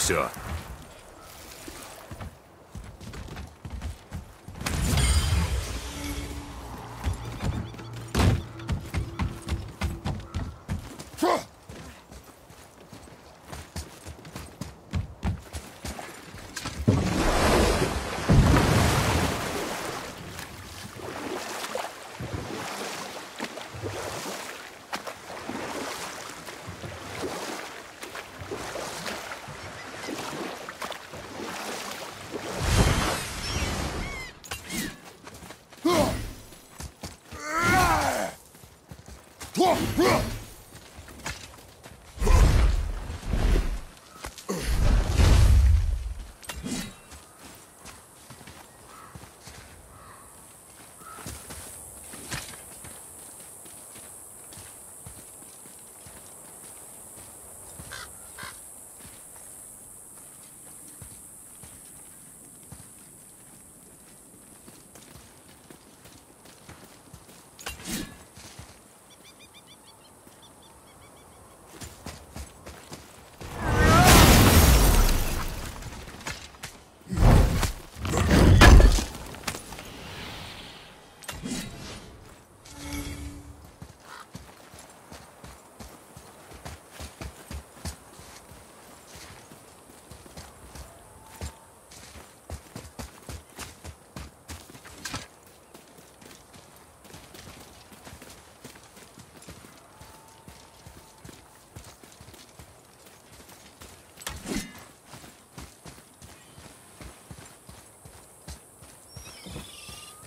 Все.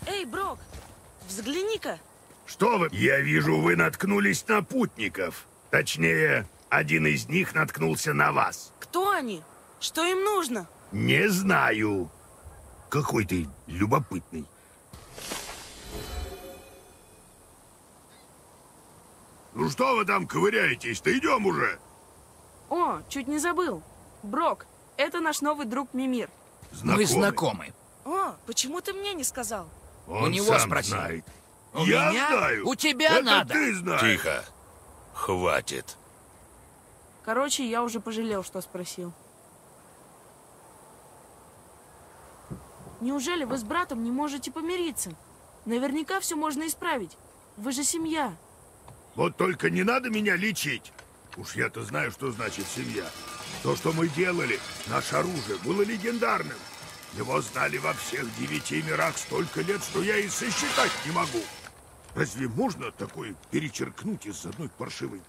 Эй, Брок, взгляни-ка. Что вы? Я вижу, вы наткнулись на путников. Точнее, один из них наткнулся на вас. Кто они? Что им нужно? Не знаю. Какой ты любопытный. Ну что вы там ковыряетесь-то? Идем уже. О, чуть не забыл. Брок, это наш новый друг Мимир. Мы знакомы. О, почему ты мне не сказал? Он У него сам спроси. знает. У Я меня? знаю. У тебя Это надо. ты знаешь. Тихо. Хватит. Короче, я уже пожалел, что спросил. Неужели вы с братом не можете помириться? Наверняка все можно исправить. Вы же семья. Вот только не надо меня лечить. Уж я-то знаю, что значит семья. То, что мы делали, наше оружие, было легендарным. Его знали во всех девяти мирах столько лет, что я и сосчитать не могу. Разве можно такое перечеркнуть из одной паршивой?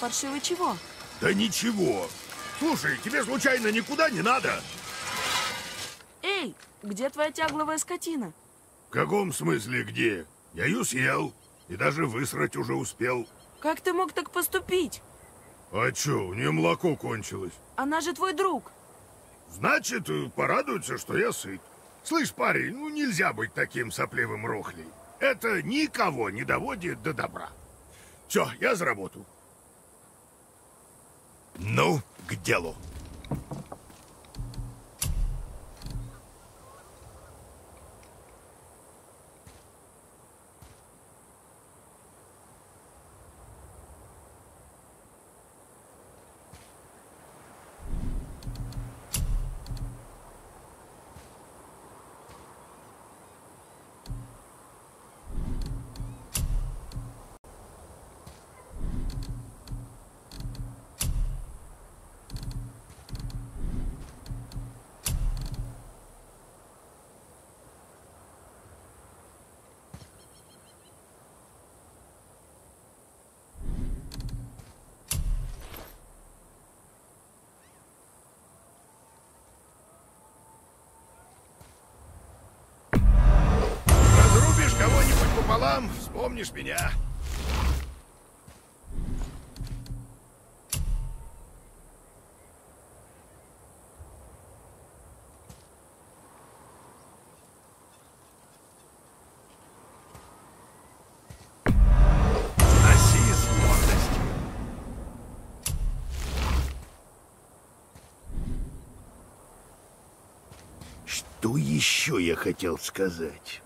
Паршивый чего? Да ничего. Слушай, тебе случайно никуда не надо? Эй, где твоя тягловая скотина? В каком смысле где? Я ее съел. И даже высрать уже успел. Как ты мог так поступить? А чё, у нее молоко кончилось. Она же твой друг. Значит, э, порадуется, что я сыт. Слышь, парень, ну нельзя быть таким сопливым рохлей. Это никого не доводит до добра. Все, я за работу. Ну, к делу. Вспомнишь меня. Что еще я хотел сказать?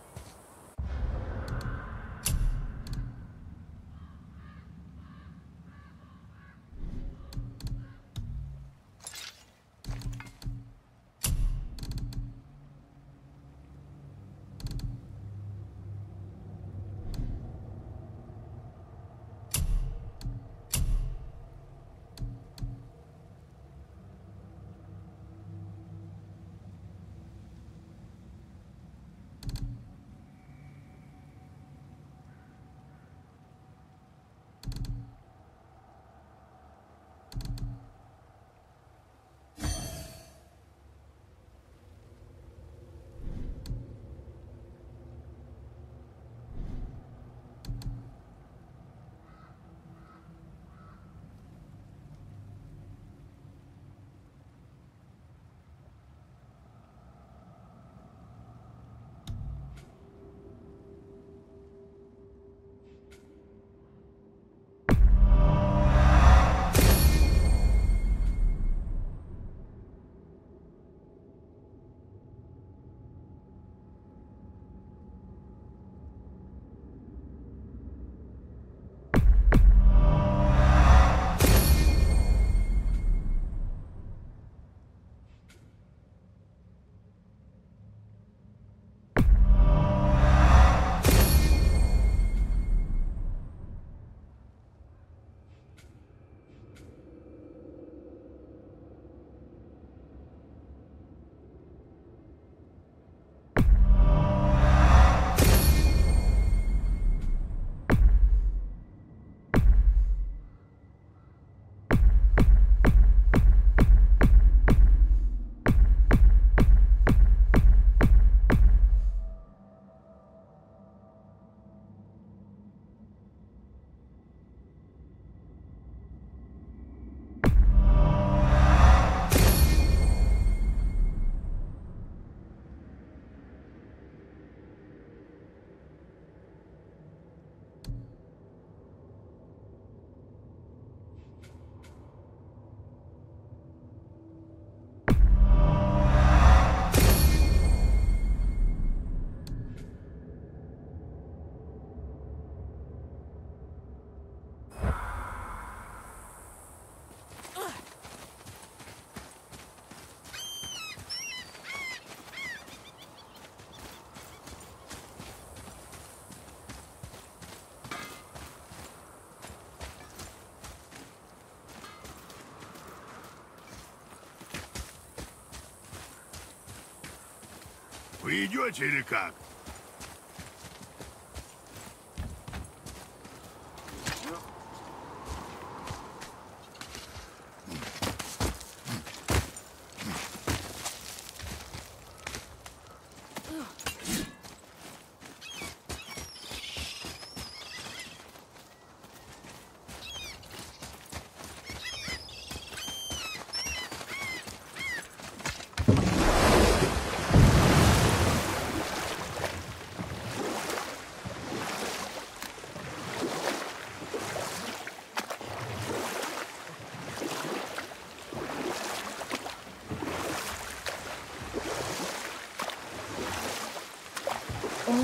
Вы идете или как?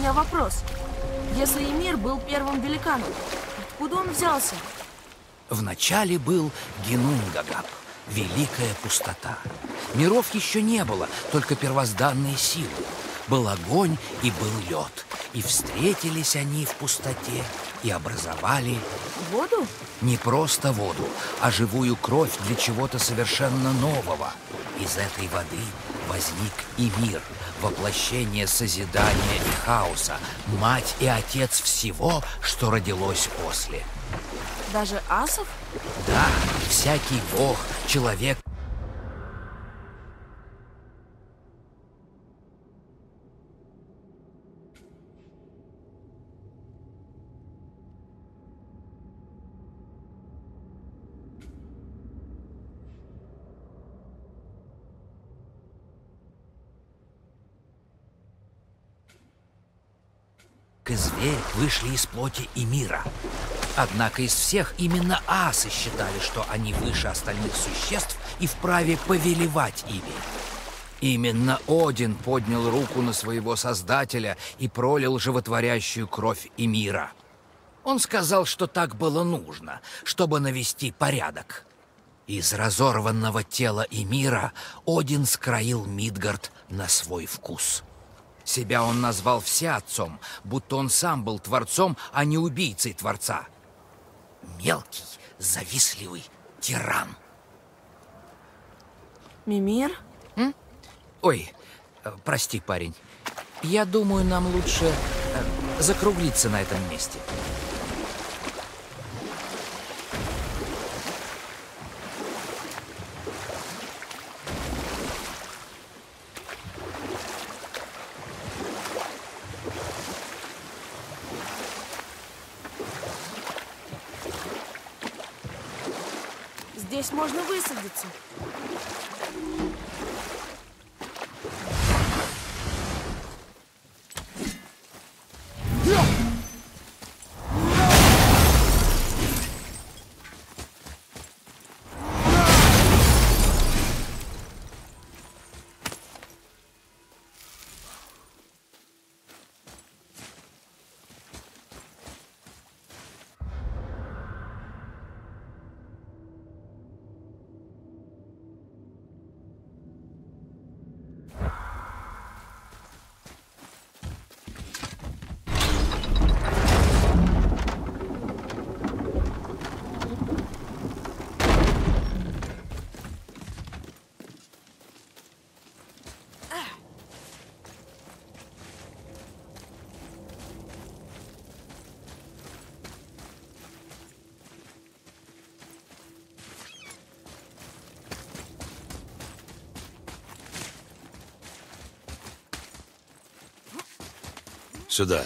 Меня вопрос. Если Эмир был первым великаном, откуда он взялся? Вначале был Генунгагап, великая пустота. Миров еще не было, только первозданные силы. Был огонь и был лед. И встретились они в пустоте и образовали Воду? не просто воду, а живую кровь для чего-то совершенно нового. Из этой воды возник и мир, воплощение созидания и хаоса, мать и отец всего, что родилось после. Даже асов? Да, всякий бог, человек и зверь вышли из плоти и мира. Однако из всех именно асы считали, что они выше остальных существ и вправе повелевать ими. Именно Один поднял руку на своего создателя и пролил животворящую кровь и мира. Он сказал, что так было нужно, чтобы навести порядок. Из разорванного тела и мира Один скроил Мидгард на свой вкус. Себя он назвал всеотцом, будто он сам был творцом, а не убийцей творца. Мелкий, завистливый тиран. Мимир? Ой, э, прости, парень. Я думаю, нам лучше э, закруглиться на этом месте. Здесь можно высадиться. Сюда.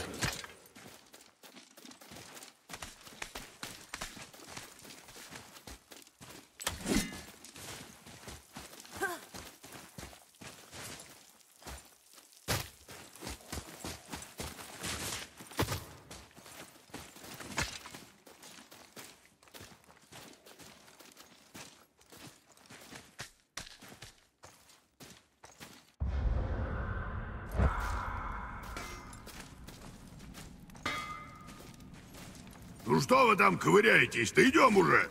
Что вы там ковыряетесь-то? Идем уже.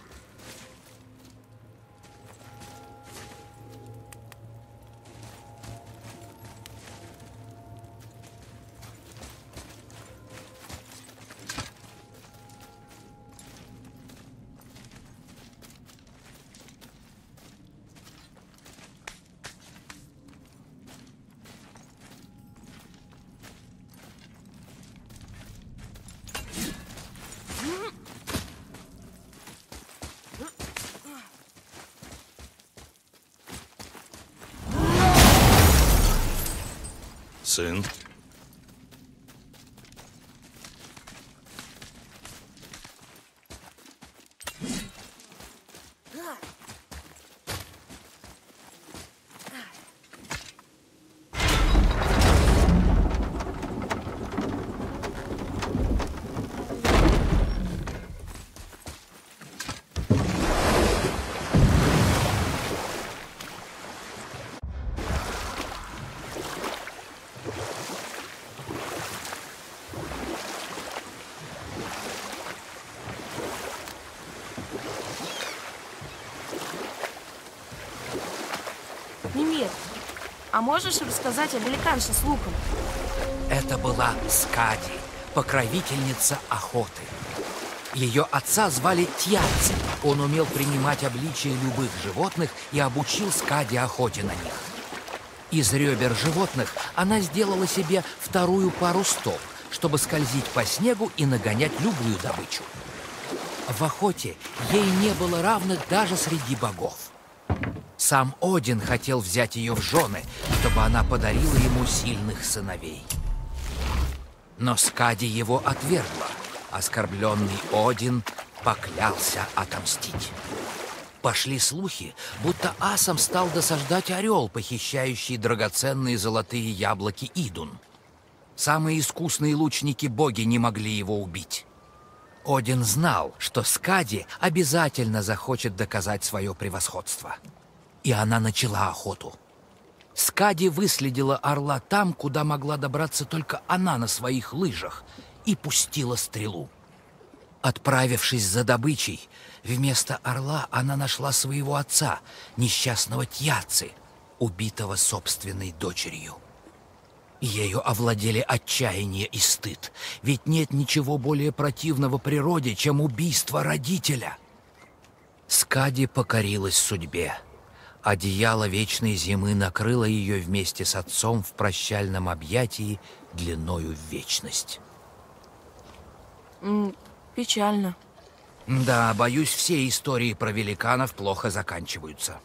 soon. А можешь рассказать о великанше с луком? Это была Скади, покровительница охоты. Ее отца звали Тьяци. Он умел принимать обличие любых животных и обучил Скади охоте на них. Из ребер животных она сделала себе вторую пару стоп, чтобы скользить по снегу и нагонять любую добычу. В охоте ей не было равных даже среди богов. Сам Один хотел взять ее в жены, чтобы она подарила ему сильных сыновей. Но Скади его отвергла. Оскорбленный Один поклялся отомстить. Пошли слухи, будто асом стал досаждать орел, похищающий драгоценные золотые яблоки Идун. Самые искусные лучники-боги не могли его убить. Один знал, что Скади обязательно захочет доказать свое превосходство. И она начала охоту. Скади выследила орла там, куда могла добраться только она на своих лыжах, и пустила стрелу. Отправившись за добычей, вместо орла она нашла своего отца, несчастного Тьяцы, убитого собственной дочерью. Ею овладели отчаяние и стыд, ведь нет ничего более противного природе, чем убийство родителя. Скади покорилась судьбе. Одеяло вечной зимы накрыло ее вместе с отцом в прощальном объятии длиною в вечность. Печально. Да, боюсь, все истории про великанов плохо заканчиваются.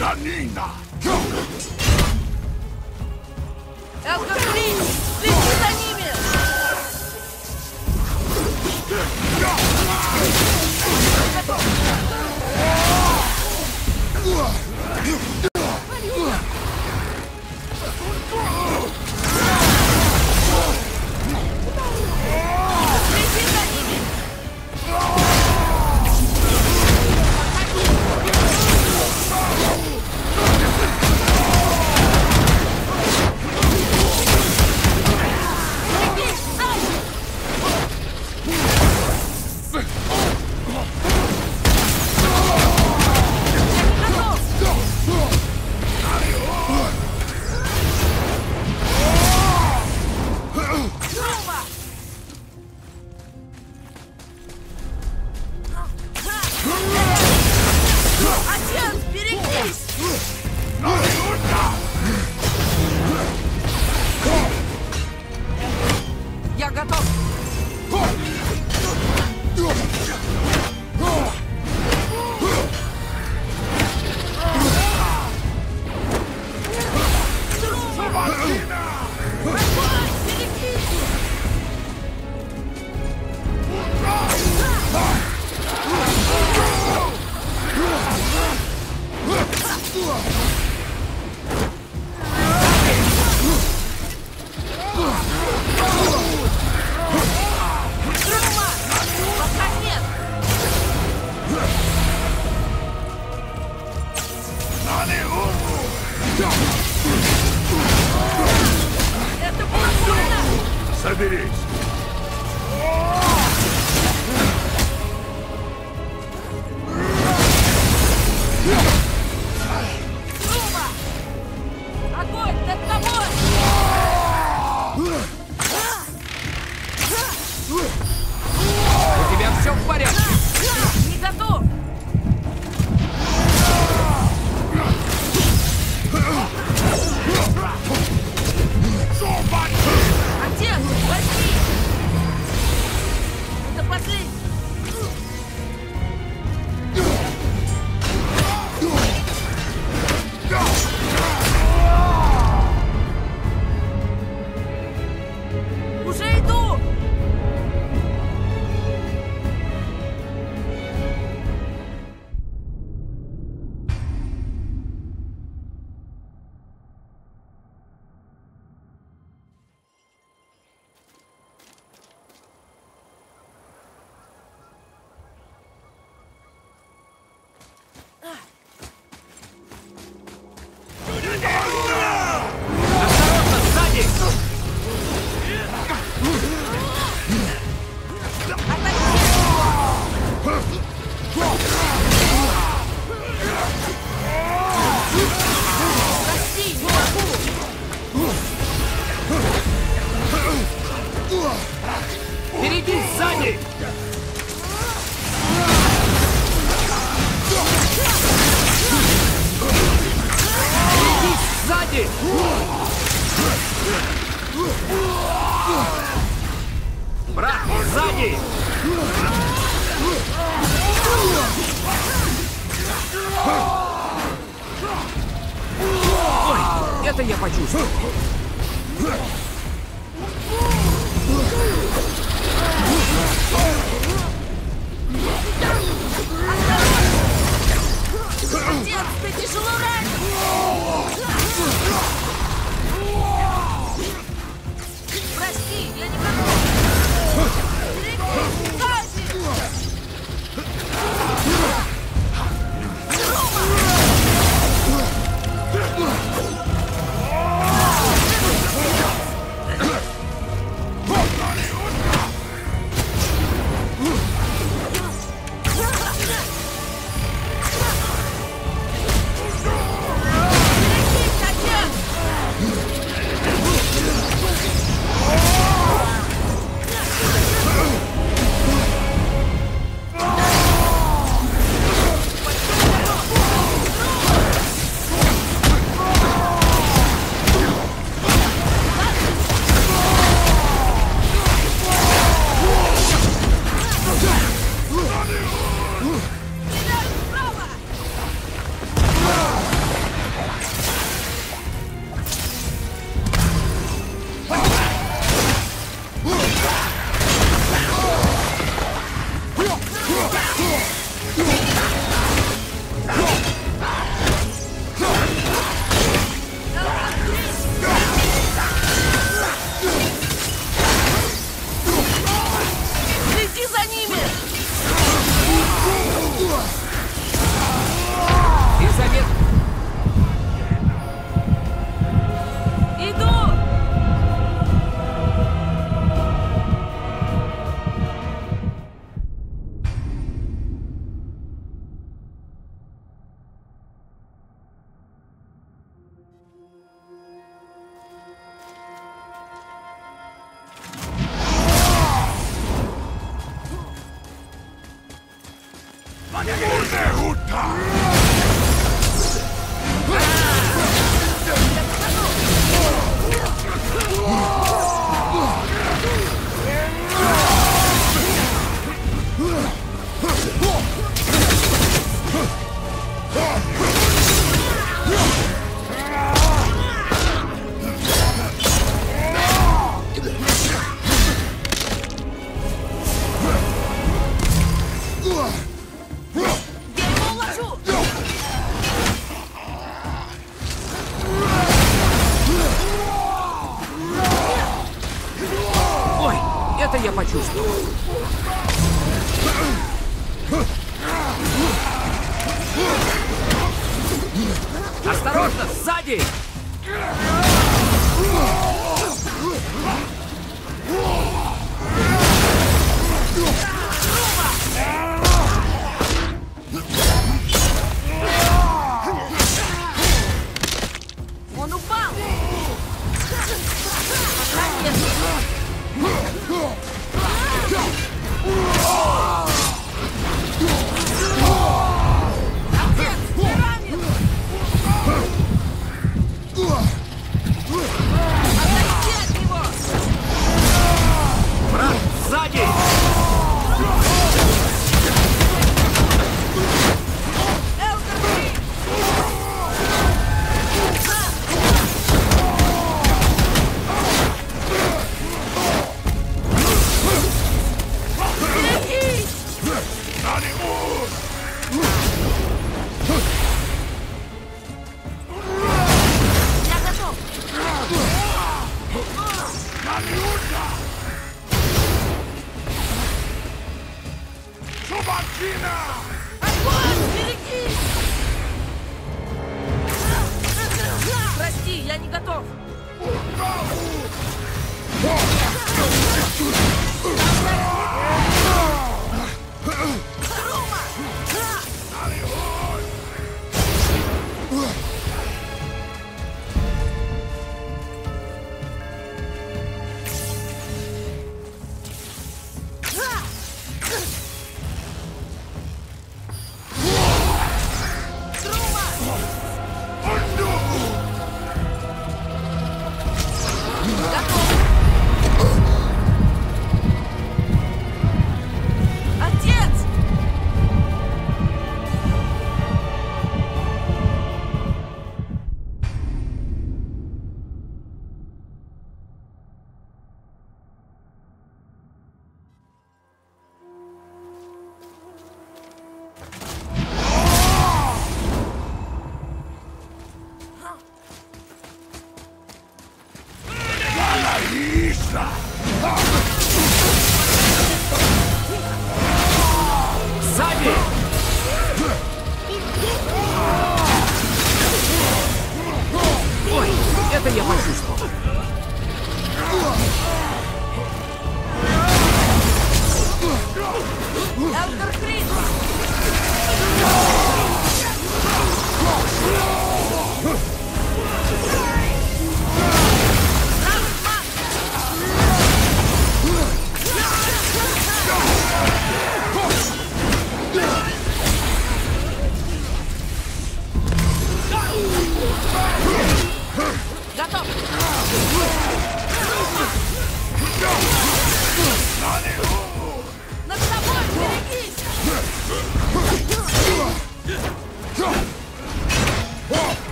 Danina.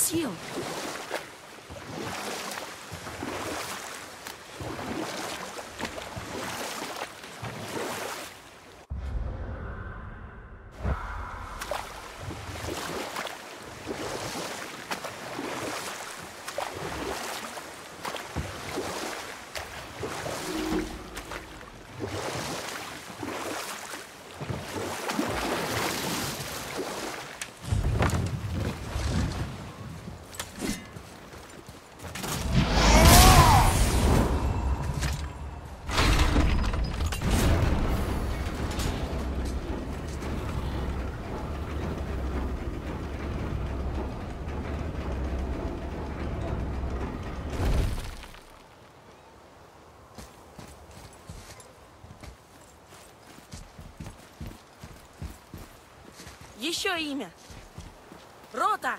shield. Еще имя. Рота!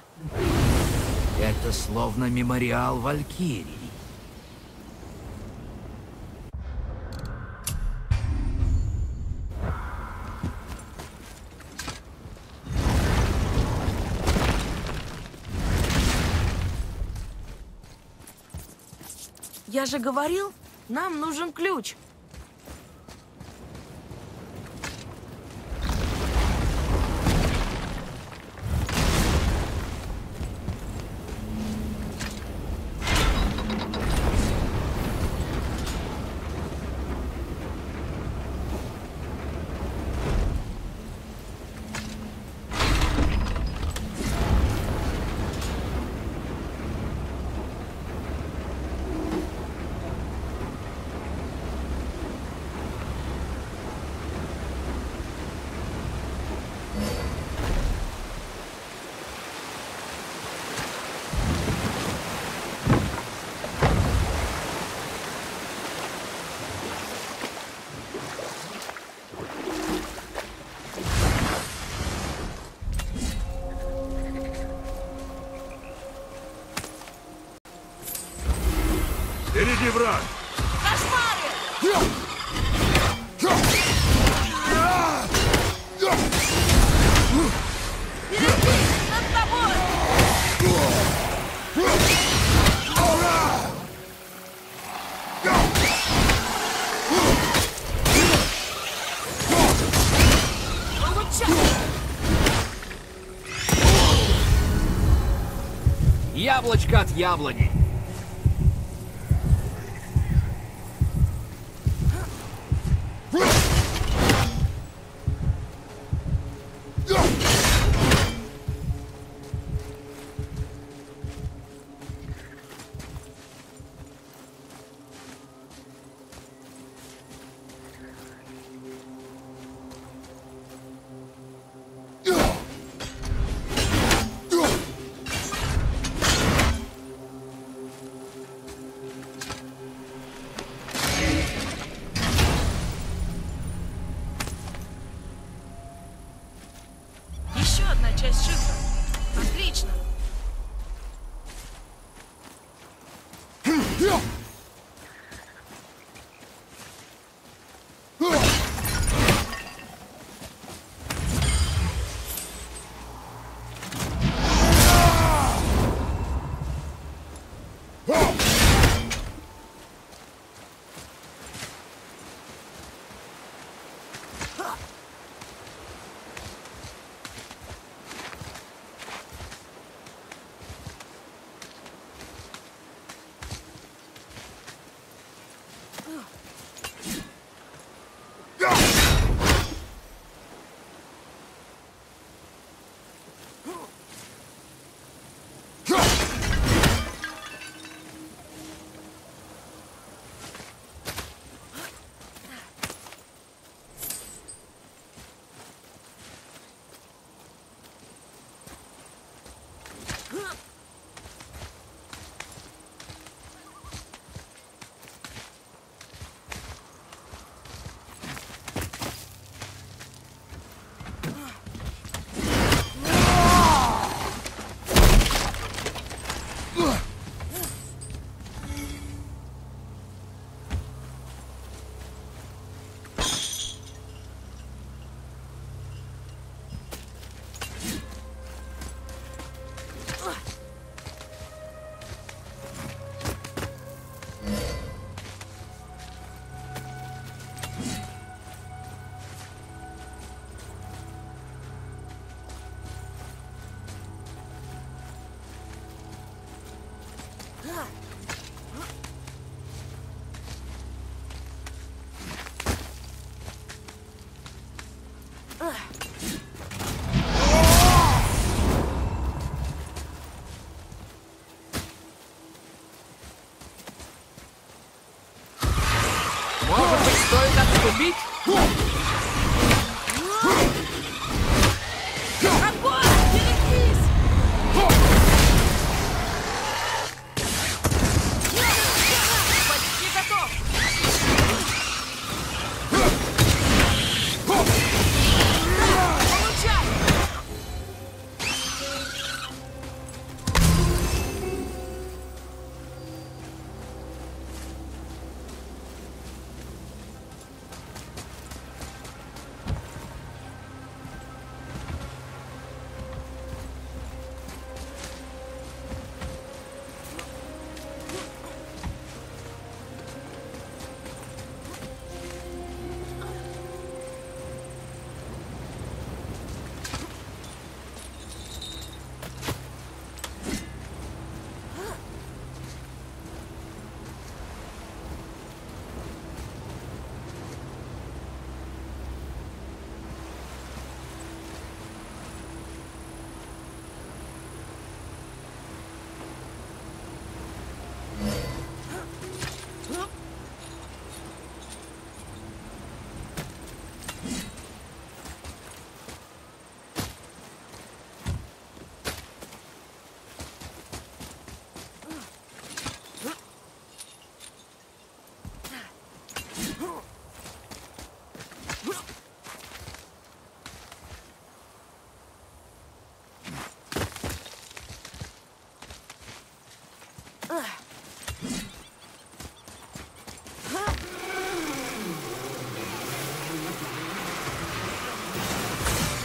Это словно мемориал Валькирии. Я же говорил, нам нужен ключ. Впереди враг! Кошмары! Впереди! Над тобой! Получай! Яблочко от яблони.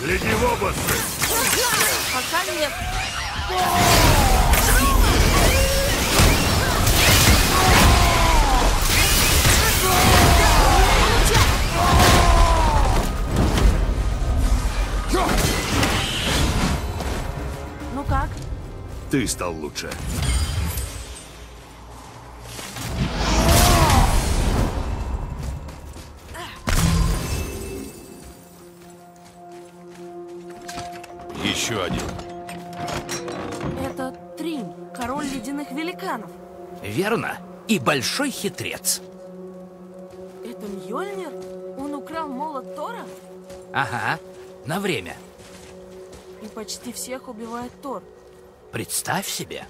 Гляди в оба. Пока нет. Ну как? Ты стал лучше. Верно. И большой хитрец. Это Мьёльнир? Он украл молот Тора? Ага, на время. И почти всех убивает Тор. Представь себе.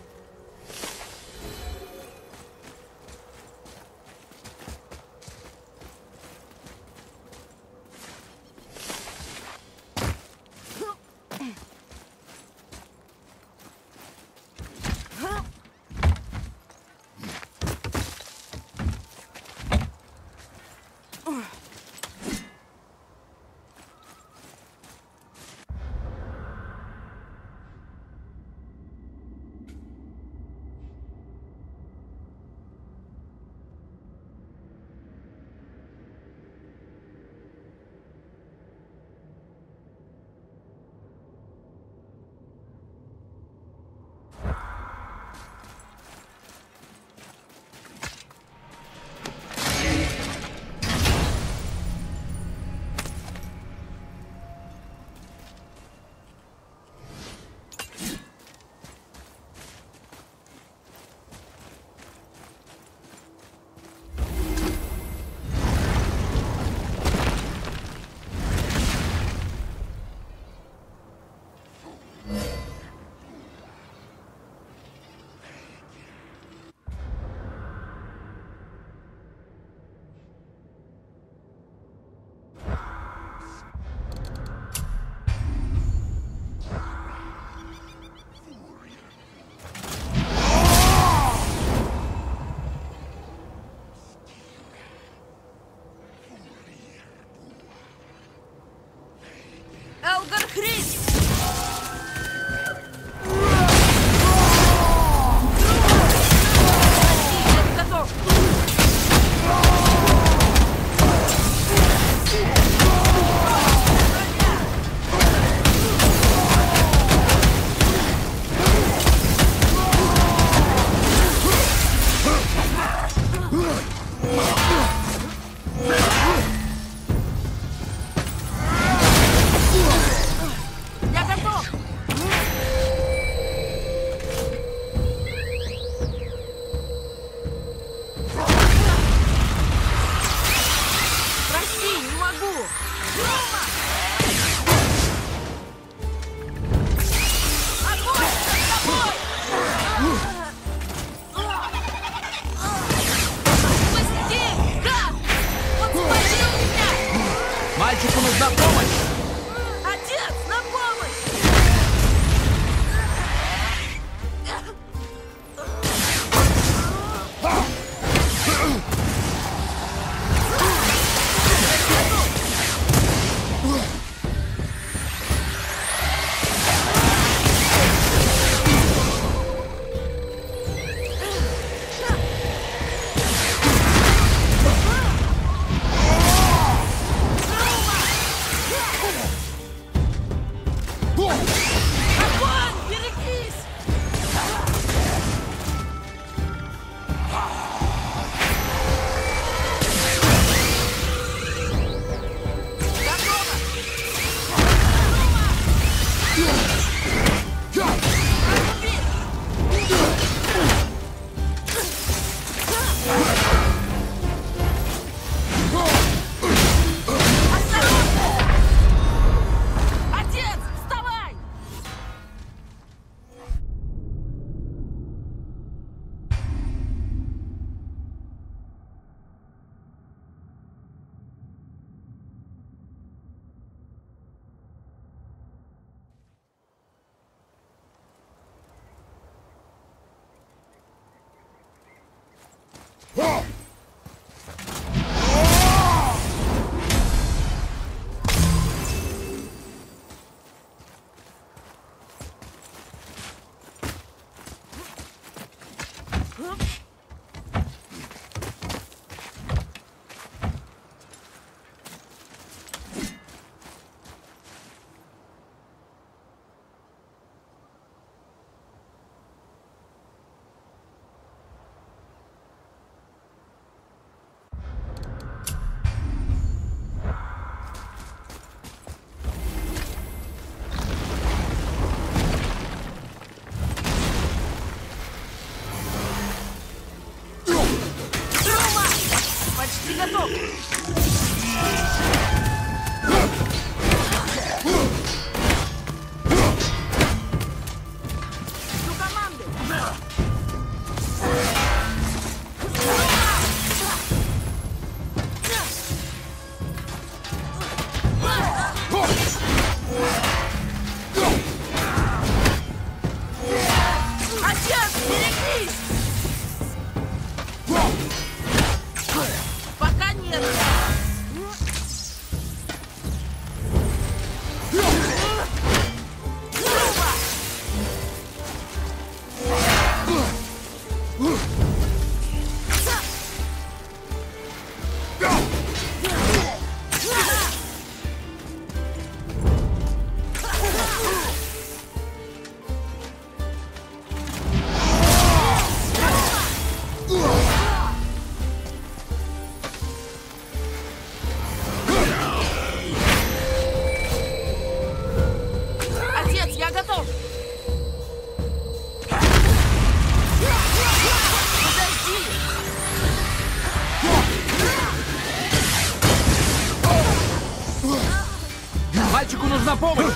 逃がう。Moment.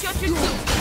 shut your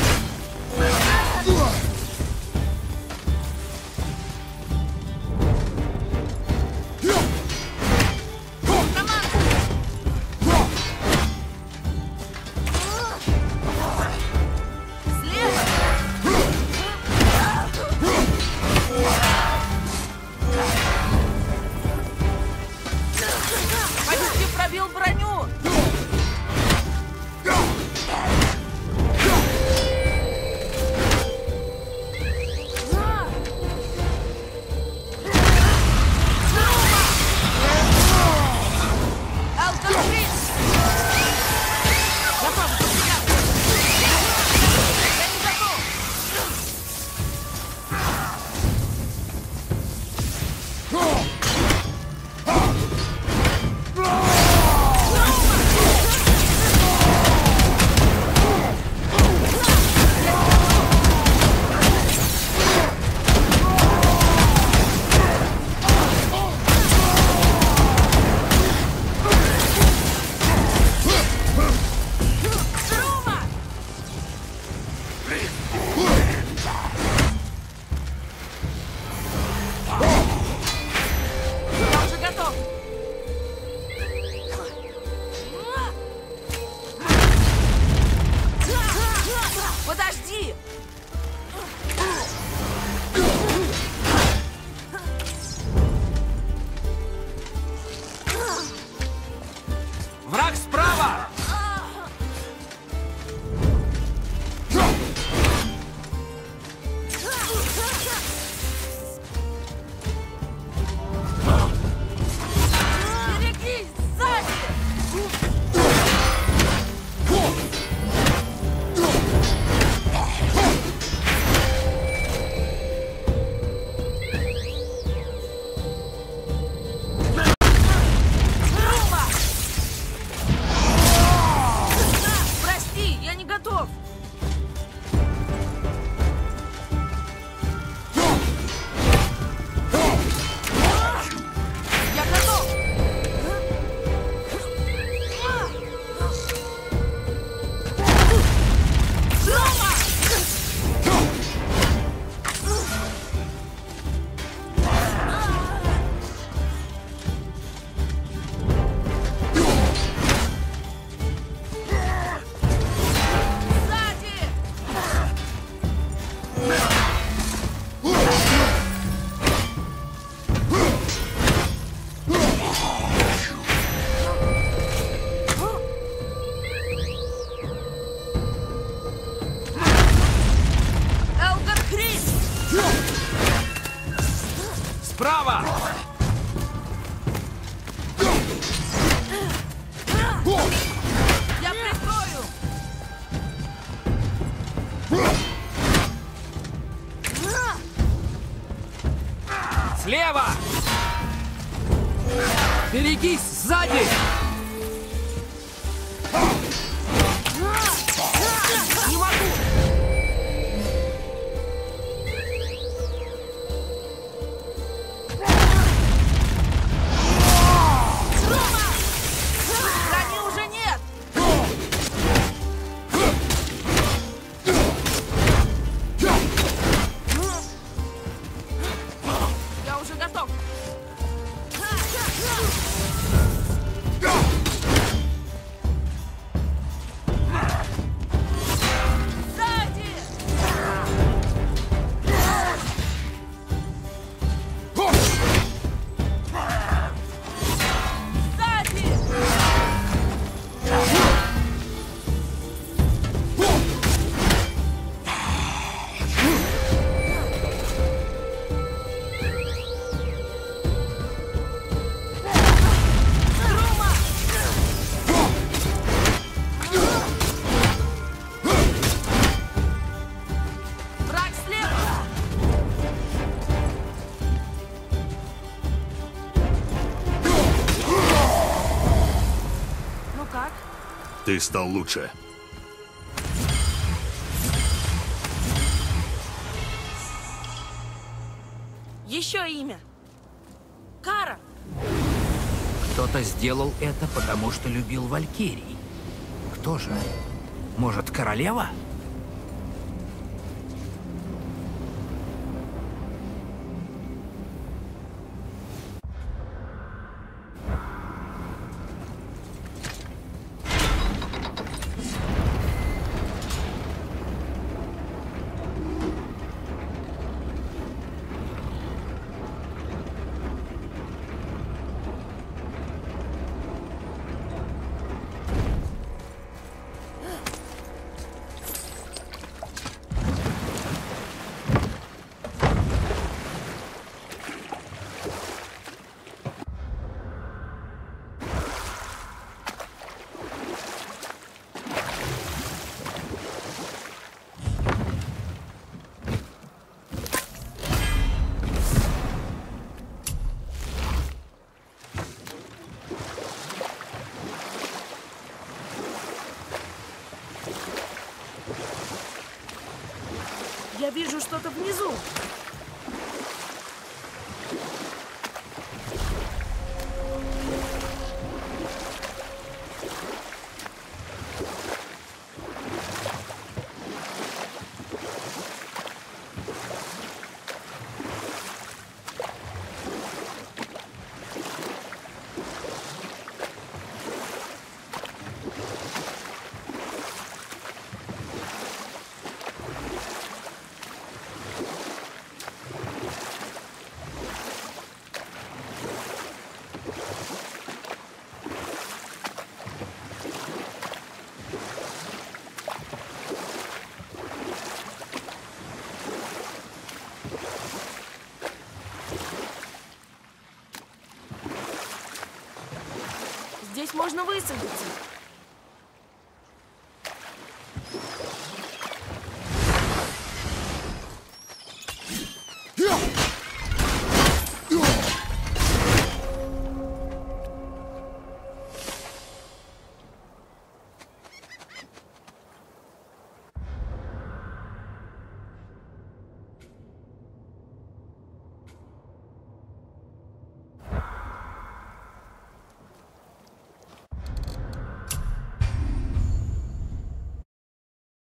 Ты стал лучше. Еще имя. Кара. Кто-то сделал это, потому что любил Валькирий. Кто же? Может, королева? Королева? Что-то внизу. Здесь можно высадиться.